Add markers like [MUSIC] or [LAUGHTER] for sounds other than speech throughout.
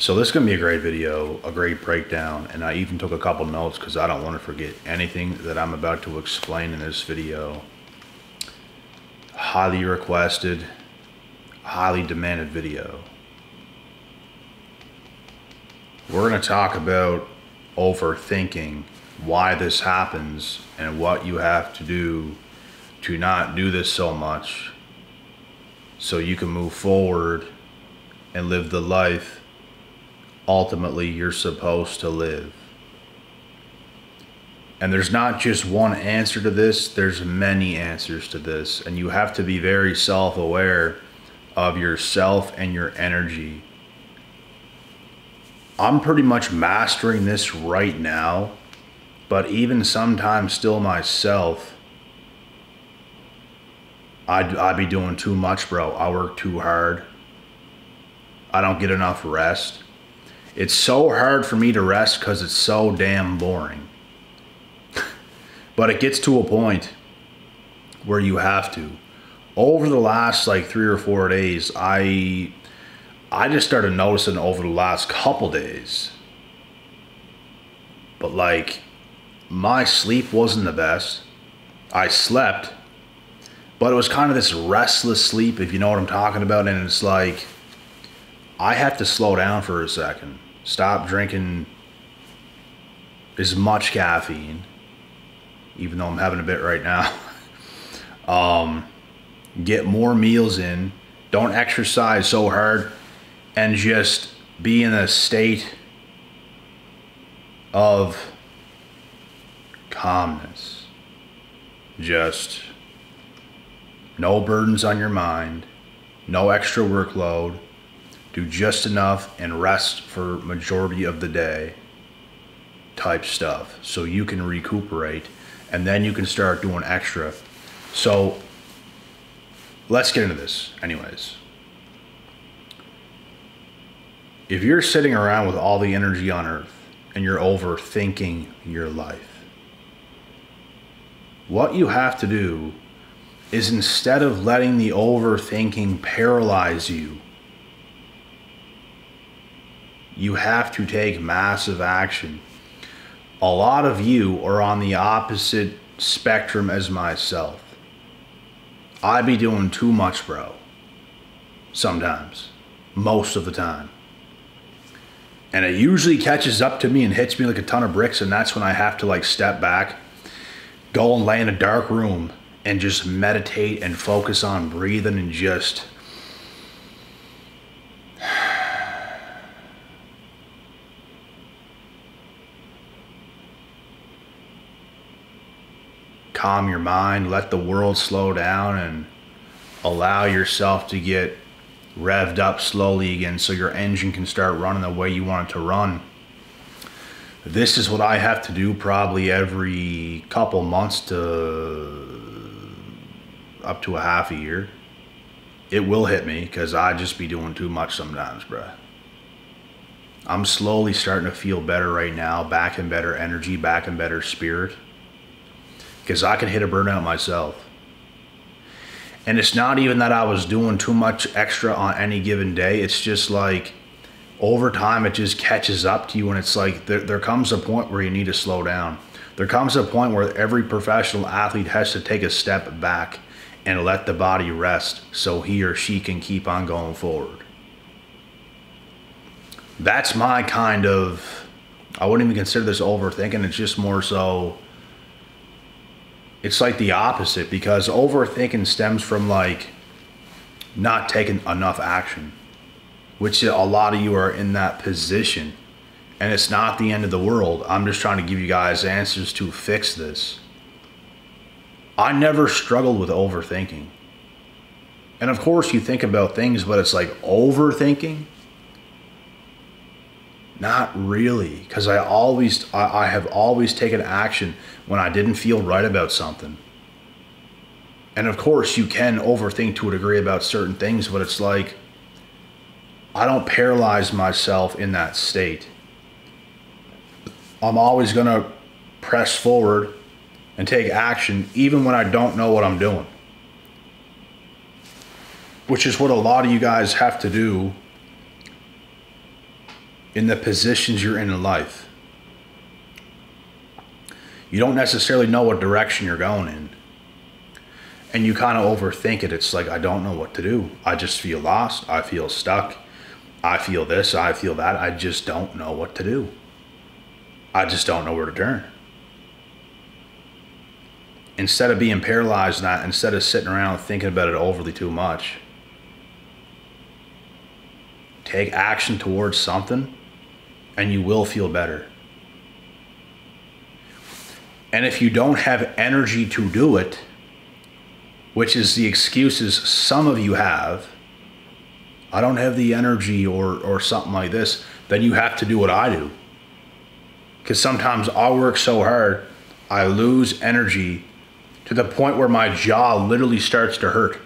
So this is going to be a great video, a great breakdown, and I even took a couple notes because I don't want to forget anything that I'm about to explain in this video. Highly requested, highly demanded video. We're going to talk about overthinking, why this happens, and what you have to do to not do this so much so you can move forward and live the life ultimately you're supposed to live. And there's not just one answer to this, there's many answers to this. And you have to be very self aware of yourself and your energy. I'm pretty much mastering this right now, but even sometimes still myself, I'd, I'd be doing too much, bro. I work too hard. I don't get enough rest. It's so hard for me to rest because it's so damn boring. but it gets to a point where you have to. Over the last like three or four days, I I just started noticing over the last couple days. But like my sleep wasn't the best. I slept, but it was kind of this restless sleep, if you know what I'm talking about. And it's like I have to slow down for a second. Stop drinking as much caffeine, even though I'm having a bit right now. [LAUGHS] um, get more meals in. Don't exercise so hard and just be in a state of calmness. Just no burdens on your mind, no extra workload do just enough and rest for majority of the day type stuff. So you can recuperate and then you can start doing extra. So let's get into this anyways. If you're sitting around with all the energy on earth and you're overthinking your life what you have to do is instead of letting the overthinking paralyze you you have to take massive action. A lot of you are on the opposite spectrum as myself. I be doing too much, bro. Sometimes. Most of the time. And it usually catches up to me and hits me like a ton of bricks, and that's when I have to like step back, go and lay in a dark room, and just meditate and focus on breathing and just calm your mind, let the world slow down, and allow yourself to get revved up slowly again so your engine can start running the way you want it to run. This is what I have to do probably every couple months to up to a half a year. It will hit me because I just be doing too much sometimes, bruh. I'm slowly starting to feel better right now, back in better energy, back in better spirit because I can hit a burnout myself. And it's not even that I was doing too much extra on any given day. It's just like over time, it just catches up to you. And it's like there, there comes a point where you need to slow down. There comes a point where every professional athlete has to take a step back and let the body rest so he or she can keep on going forward. That's my kind of, I wouldn't even consider this overthinking. It's just more so it's like the opposite because overthinking stems from like not taking enough action, which a lot of you are in that position. And it's not the end of the world. I'm just trying to give you guys answers to fix this. I never struggled with overthinking. And of course, you think about things, but it's like overthinking not really, because I always, I, I have always taken action when I didn't feel right about something. And of course, you can overthink to a degree about certain things, but it's like, I don't paralyze myself in that state. I'm always going to press forward and take action even when I don't know what I'm doing. Which is what a lot of you guys have to do in the positions you're in in life. You don't necessarily know what direction you're going in. And you kind of overthink it. It's like, I don't know what to do. I just feel lost. I feel stuck. I feel this. I feel that. I just don't know what to do. I just don't know where to turn. Instead of being paralyzed in that, instead of sitting around thinking about it overly too much, take action towards something and you will feel better. And if you don't have energy to do it, which is the excuses some of you have, I don't have the energy or, or something like this, then you have to do what I do. Because sometimes I'll work so hard, I lose energy to the point where my jaw literally starts to hurt.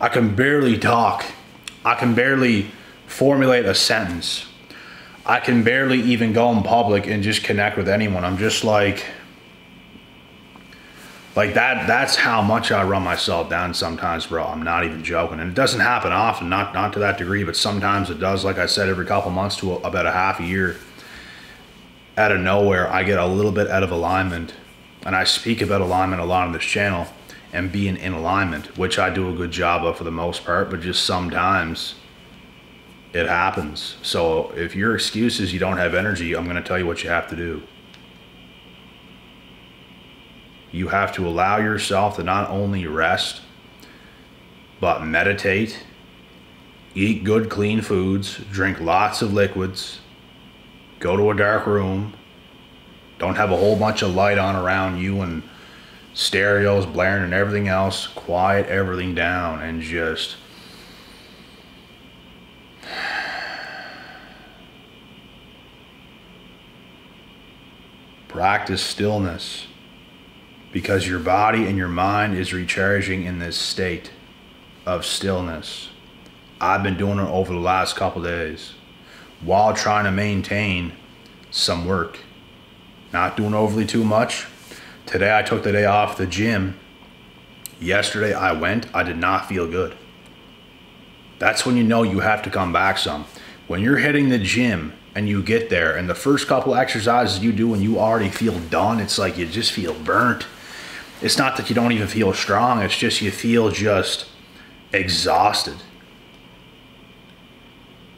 I can barely talk. I can barely formulate a sentence. I can barely even go in public and just connect with anyone. I'm just like, like that. That's how much I run myself down sometimes, bro. I'm not even joking, and it doesn't happen often, not not to that degree, but sometimes it does. Like I said, every couple months to about a half a year. Out of nowhere, I get a little bit out of alignment, and I speak about alignment a lot on this channel and being in alignment, which I do a good job of for the most part, but just sometimes it happens. So if your excuse is you don't have energy, I'm going to tell you what you have to do. You have to allow yourself to not only rest, but meditate, eat good, clean foods, drink lots of liquids, go to a dark room, don't have a whole bunch of light on around you and stereos blaring and everything else. Quiet everything down and just Practice stillness because your body and your mind is recharging in this state of stillness. I've been doing it over the last couple days while trying to maintain some work. Not doing overly too much. Today I took the day off the gym. Yesterday I went, I did not feel good. That's when you know you have to come back some. When you're hitting the gym and you get there. And the first couple exercises you do and you already feel done it's like you just feel burnt. It's not that you don't even feel strong it's just you feel just exhausted.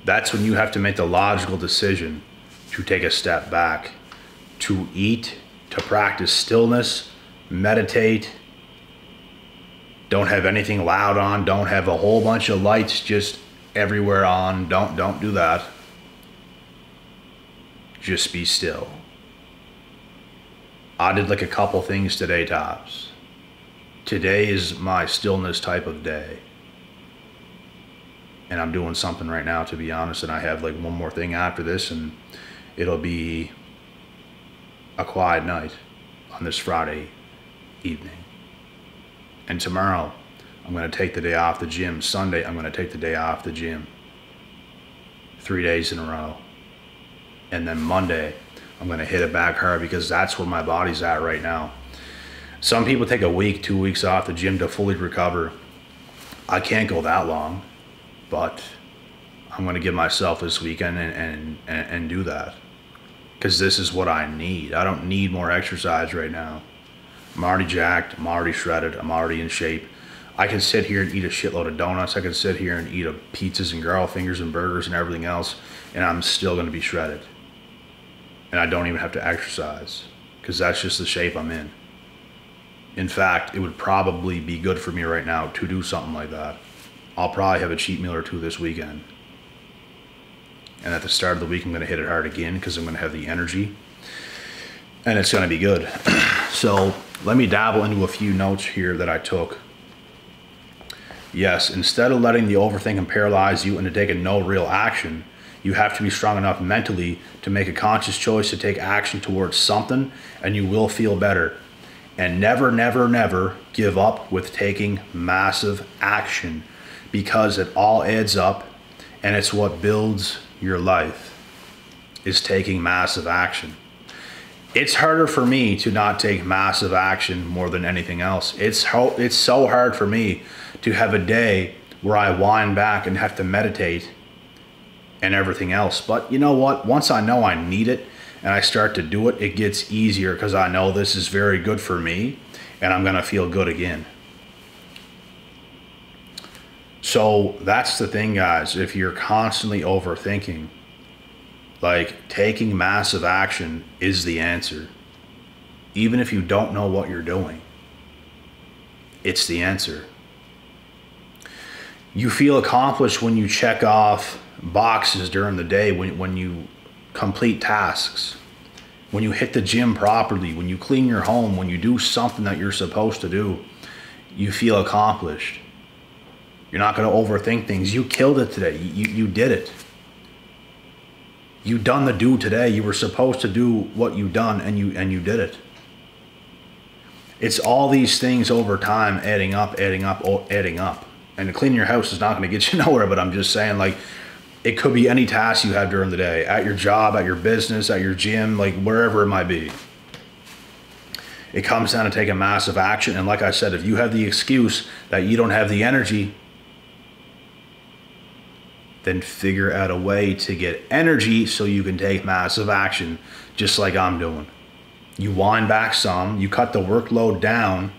That's when you have to make the logical decision to take a step back to eat to practice stillness meditate. Don't have anything loud on don't have a whole bunch of lights just everywhere on. Don't don't do that just be still. I did like a couple things today, tops. Today is my stillness type of day. And I'm doing something right now, to be honest. And I have like one more thing after this, and it'll be a quiet night on this Friday evening. And tomorrow, I'm going to take the day off the gym. Sunday, I'm going to take the day off the gym. Three days in a row and then Monday I'm gonna hit it back hard because that's where my body's at right now. Some people take a week, two weeks off the gym to fully recover. I can't go that long, but I'm gonna give myself this weekend and and, and, and do that because this is what I need. I don't need more exercise right now. I'm already jacked. I'm already shredded. I'm already in shape. I can sit here and eat a shitload of donuts. I can sit here and eat a pizzas and girl fingers and burgers and everything else, and I'm still going to be shredded and I don't even have to exercise because that's just the shape I'm in. In fact, it would probably be good for me right now to do something like that. I'll probably have a cheat meal or two this weekend. And at the start of the week, I'm going to hit it hard again because I'm going to have the energy. And it's going to be good. [CLEARS THROAT] so let me dabble into a few notes here that I took. Yes, instead of letting the overthinking paralyze you into taking no real action, you have to be strong enough mentally to make a conscious choice to take action towards something, and you will feel better. And never, never, never give up with taking massive action because it all adds up and it's what builds your life is taking massive action. It's harder for me to not take massive action more than anything else. It's ho- it's so hard for me to have a day where I wind back and have to meditate and everything else. But you know what? Once I know I need it and I start to do it, it gets easier because I know this is very good for me and I'm going to feel good again. So that's the thing, guys. If you're constantly overthinking, like taking massive action is the answer. Even if you don't know what you're doing, it's the answer. You feel accomplished when you check off boxes during the day, when, when you complete tasks, when you hit the gym properly, when you clean your home, when you do something that you're supposed to do, you feel accomplished. You're not going to overthink things. You killed it today. You, you did it. You done the do today. You were supposed to do what you done and you and you did it. It's all these things over time adding up, adding up, adding up. And cleaning your house is not going to get you [LAUGHS] nowhere, but I'm just saying like it could be any task you have during the day, at your job, at your business, at your gym, like wherever it might be. It comes down to taking massive action. And like I said, if you have the excuse that you don't have the energy then figure out a way to get energy so you can take massive action, just like I'm doing. You wind back some, you cut the workload down.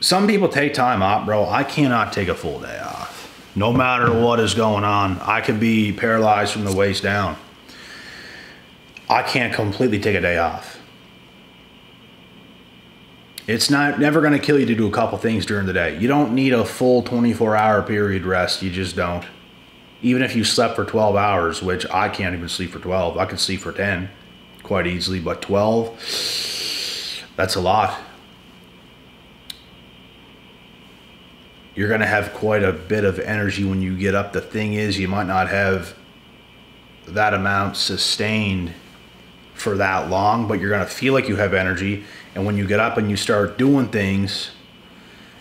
Some people take time off, bro. I cannot take a full day off. No matter what is going on, I could be paralyzed from the waist down. I can't completely take a day off it's not never going to kill you to do a couple things during the day. You don't need a full 24 hour period rest. You just don't. Even if you slept for 12 hours, which I can't even sleep for 12. I can sleep for 10 quite easily, but 12, that's a lot. You're going to have quite a bit of energy when you get up. The thing is, you might not have that amount sustained for that long, but you're going to feel like you have energy and when you get up and you start doing things,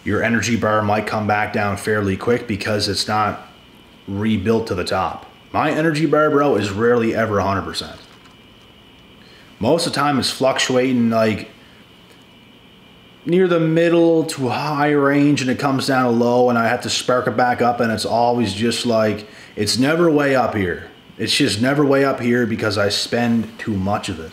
your energy bar might come back down fairly quick because it's not rebuilt to the top. My energy bar, bro, is rarely ever 100%. Most of the time it's fluctuating like near the middle to high range and it comes down low and I have to spark it back up and it's always just like, it's never way up here. It's just never way up here because I spend too much of it.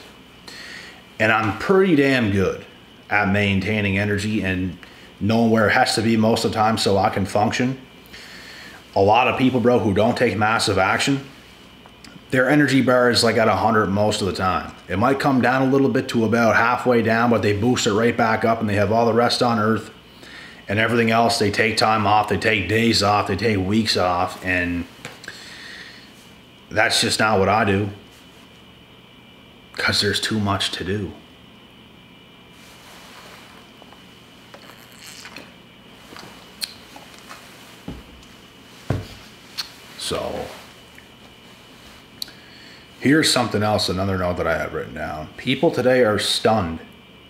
And I'm pretty damn good at maintaining energy and knowing where it has to be most of the time so I can function. A lot of people, bro, who don't take massive action, their energy bar is like at 100 most of the time. It might come down a little bit to about halfway down, but they boost it right back up and they have all the rest on earth and everything else. They take time off, they take days off, they take weeks off, and that's just not what I do because there's too much to do. So, here's something else, another note that I have written down. People today are stunned,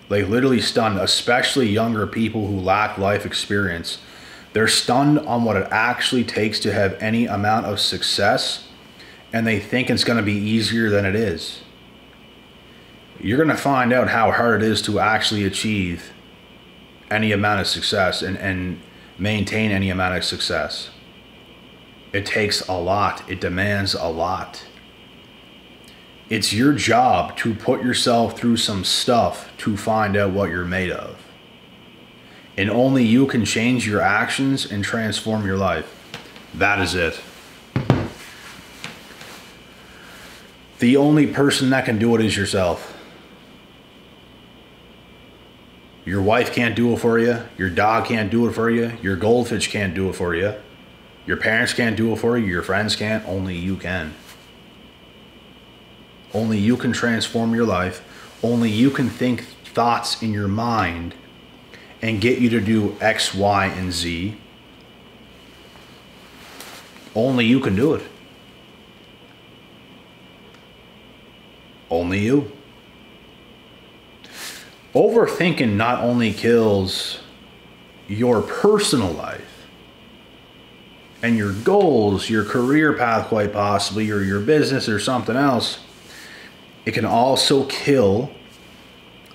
like literally stunned, especially younger people who lack life experience. They're stunned on what it actually takes to have any amount of success, and they think it's going to be easier than it is you're going to find out how hard it is to actually achieve any amount of success and, and maintain any amount of success. It takes a lot, it demands a lot. It's your job to put yourself through some stuff to find out what you're made of. And only you can change your actions and transform your life. That is it. The only person that can do it is yourself. Your wife can't do it for you. Your dog can't do it for you. Your goldfish can't do it for you. Your parents can't do it for you. Your friends can't. Only you can. Only you can transform your life. Only you can think thoughts in your mind and get you to do X, Y, and Z. Only you can do it. Only you overthinking not only kills your personal life and your goals, your career path, quite possibly, or your business or something else, it can also kill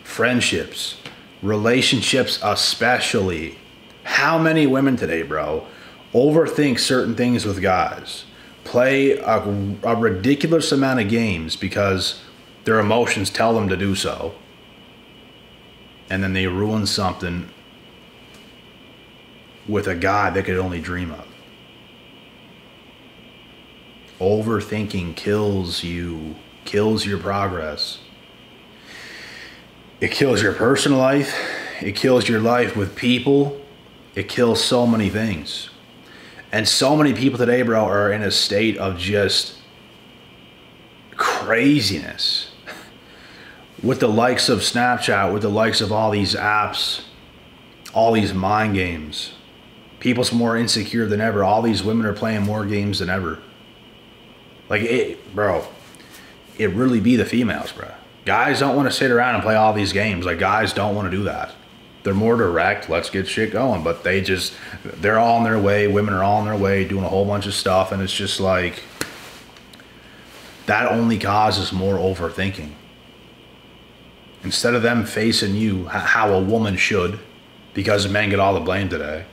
friendships, relationships, especially. How many women today, bro, overthink certain things with guys? play a, a ridiculous amount of games because their emotions tell them to do so, and then they ruin something with a guy they could only dream of. Overthinking kills you, kills your progress. It kills your personal life. It kills your life with people. It kills so many things. And so many people today, bro, are in a state of just craziness. [LAUGHS] With the likes of Snapchat, with the likes of all these apps, all these mind games. People's more insecure than ever. All these women are playing more games than ever. Like it, bro. It really be the females, bro. Guys don't want to sit around and play all these games. Like guys don't want to do that. They're more direct. Let's get shit going. But they just, they're all on their way. Women are all on their way, doing a whole bunch of stuff, and it's just like that only causes more overthinking. Instead of them facing you how a woman should, because men get all the blame today.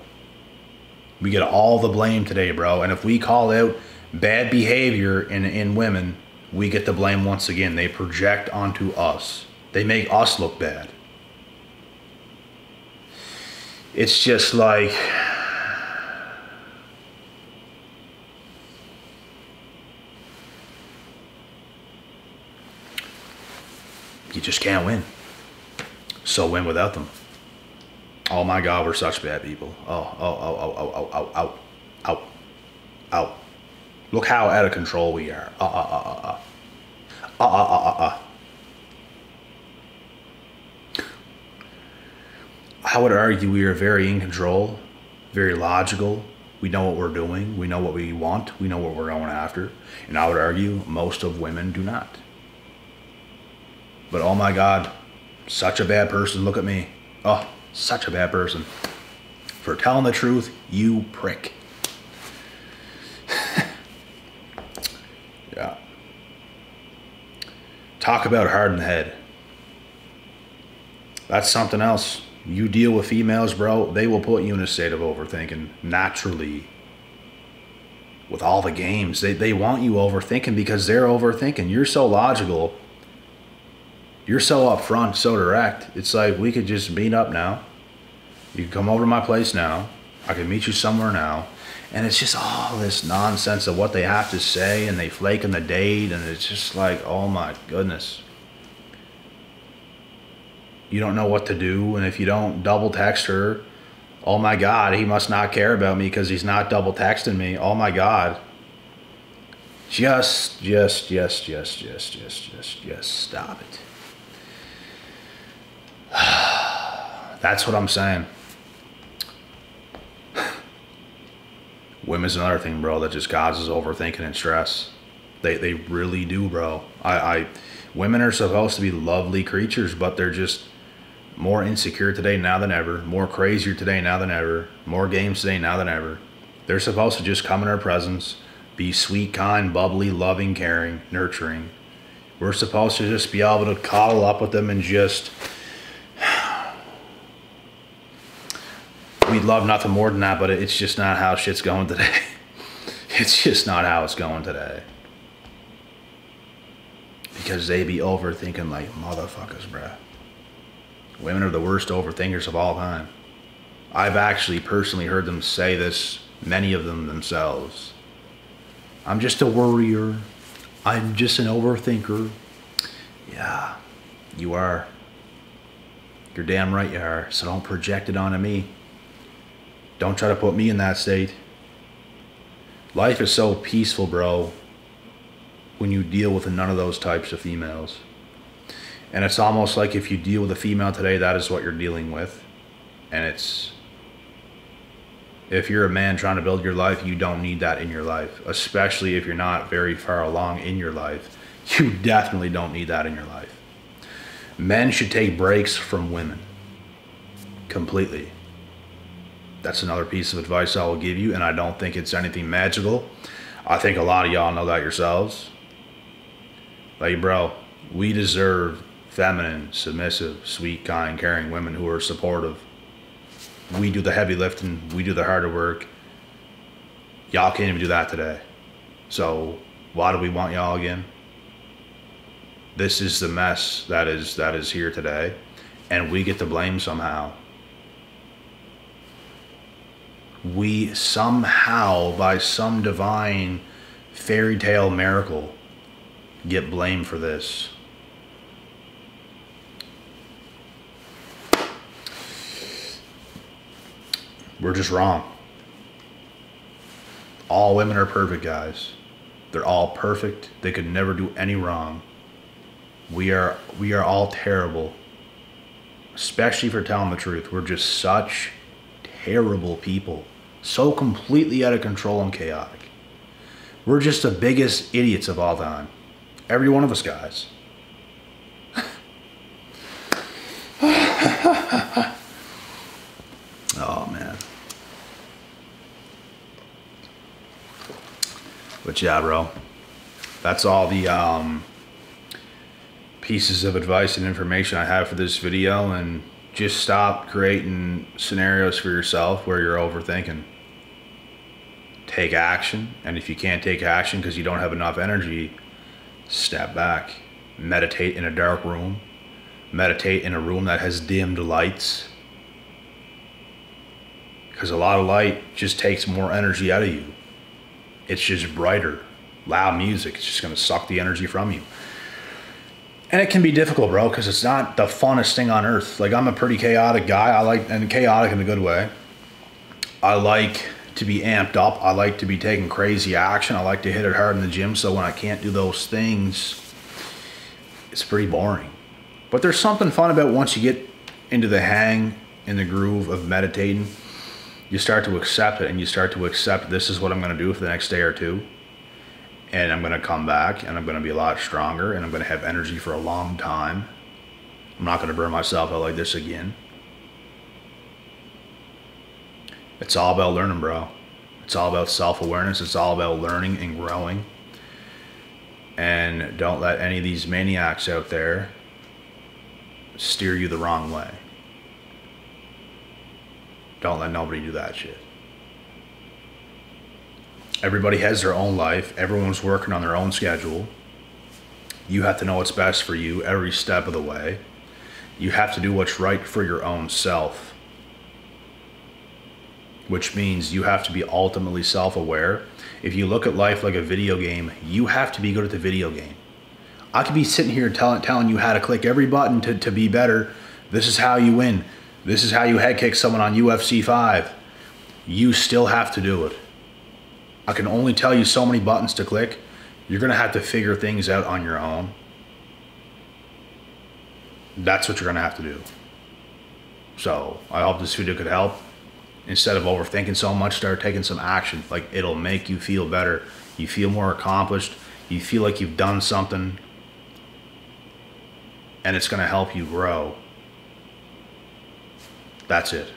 We get all the blame today, bro. And if we call out bad behavior in, in women, we get the blame once again. They project onto us, they make us look bad. It's just like. You just can't win. So win without them. Oh my God, we're such bad people. Oh, oh, oh, oh, oh, oh, oh, oh, oh, oh. oh. Look how out of control we are. Uh, uh, uh, uh, uh. Uh, uh, uh, uh, uh. I would argue we are very in control, very logical. We know what we're doing. We know what we want. We know what we're going after. And I would argue most of women do not. But oh my God, such a bad person. Look at me. Oh, such a bad person. For telling the truth, you prick. Talk about hard in the head. That's something else. You deal with females, bro, they will put you in a state of overthinking naturally. With all the games, they, they want you overthinking because they're overthinking. You're so logical you're so upfront, so direct. It's like we could just meet up now. You can come over to my place now. I can meet you somewhere now. And it's just all this nonsense of what they have to say and they flake on the date and it's just like, oh my goodness. You don't know what to do and if you don't double text her, oh my god, he must not care about me because he's not double texting me. Oh my god. Just, just, just, just, just, just, just, just stop it. [SIGHS] That's what I'm saying. Women's another thing, bro, that just causes overthinking and stress. They they really do, bro. I, I women are supposed to be lovely creatures, but they're just more insecure today now than ever, more crazier today now than ever, more games today now than ever. They're supposed to just come in our presence, be sweet, kind, bubbly, loving, caring, nurturing. We're supposed to just be able to cuddle up with them and just we'd love nothing more than that, but it's just not how shit's going today. [LAUGHS] it's just not how it's going today. Because they be overthinking like motherfuckers, bruh. Women are the worst overthinkers of all time. I've actually personally heard them say this, many of them themselves. I'm just a worrier. I'm just an overthinker. Yeah, you are. You're damn right you are. So don't project it onto me. Don't try to put me in that state. Life is so peaceful, bro, when you deal with none of those types of females. And it's almost like if you deal with a female today, that is what you're dealing with. And it's. If you're a man trying to build your life, you don't need that in your life. Especially if you're not very far along in your life. You definitely don't need that in your life. Men should take breaks from women. Completely. That's another piece of advice I will give you, and I don't think it's anything magical. I think a lot of y'all know that yourselves. Like, bro, we deserve feminine, submissive, sweet, kind, caring women who are supportive. We do the heavy lifting, we do the harder work. Y'all can't even do that today. So why do we want y'all again? This is the mess that is that is here today, and we get to blame somehow. We somehow, by some divine fairy tale miracle, get blamed for this. We're just wrong. All women are perfect, guys. They're all perfect. They could never do any wrong. We are we are all terrible. Especially for telling the truth. We're just such terrible people. So completely out of control and chaotic. We're just the biggest idiots of all time. Every one of us guys. [LAUGHS] oh man. But yeah, bro. That's all the um, pieces of advice and information I have for this video. And just stop creating scenarios for yourself where you're overthinking. Take action. And if you can't take action because you don't have enough energy, step back. Meditate in a dark room. Meditate in a room that has dimmed lights. Because a lot of light just takes more energy out of you it's just brighter, loud music. It's just going to suck the energy from you. And it can be difficult, bro, because it's not the funnest thing on earth. Like I'm a pretty chaotic guy. I like and chaotic in a good way. I like to be amped up. I like to be taking crazy action. I like to hit it hard in the gym. So when I can't do those things, it's pretty boring. But there's something fun about once you get into the hang in the groove of meditating you start to accept it and you start to accept this is what I'm going to do for the next day or two. And I'm going to come back and I'm going to be a lot stronger and I'm going to have energy for a long time. I'm not going to burn myself out like this again. It's all about learning, bro. It's all about self awareness. It's all about learning and growing. And don't let any of these maniacs out there steer you the wrong way. Don't let nobody do that shit. Everybody has their own life. Everyone's working on their own schedule. You have to know what's best for you every step of the way. You have to do what's right for your own self. Which means you have to be ultimately self aware. If you look at life like a video game, you have to be good at the video game. I could be sitting here telling, telling you how to click every button to, to be better. This is how you win. This is how you head kick someone on UFC 5. You still have to do it. I can only tell you so many buttons to click. You're going to have to figure things out on your own. That's what you're going to have to do. So I hope this video could help. Instead of overthinking so much, start taking some action. Like it'll make you feel better. You feel more accomplished. You feel like you've done something. And it's going to help you grow. That's it.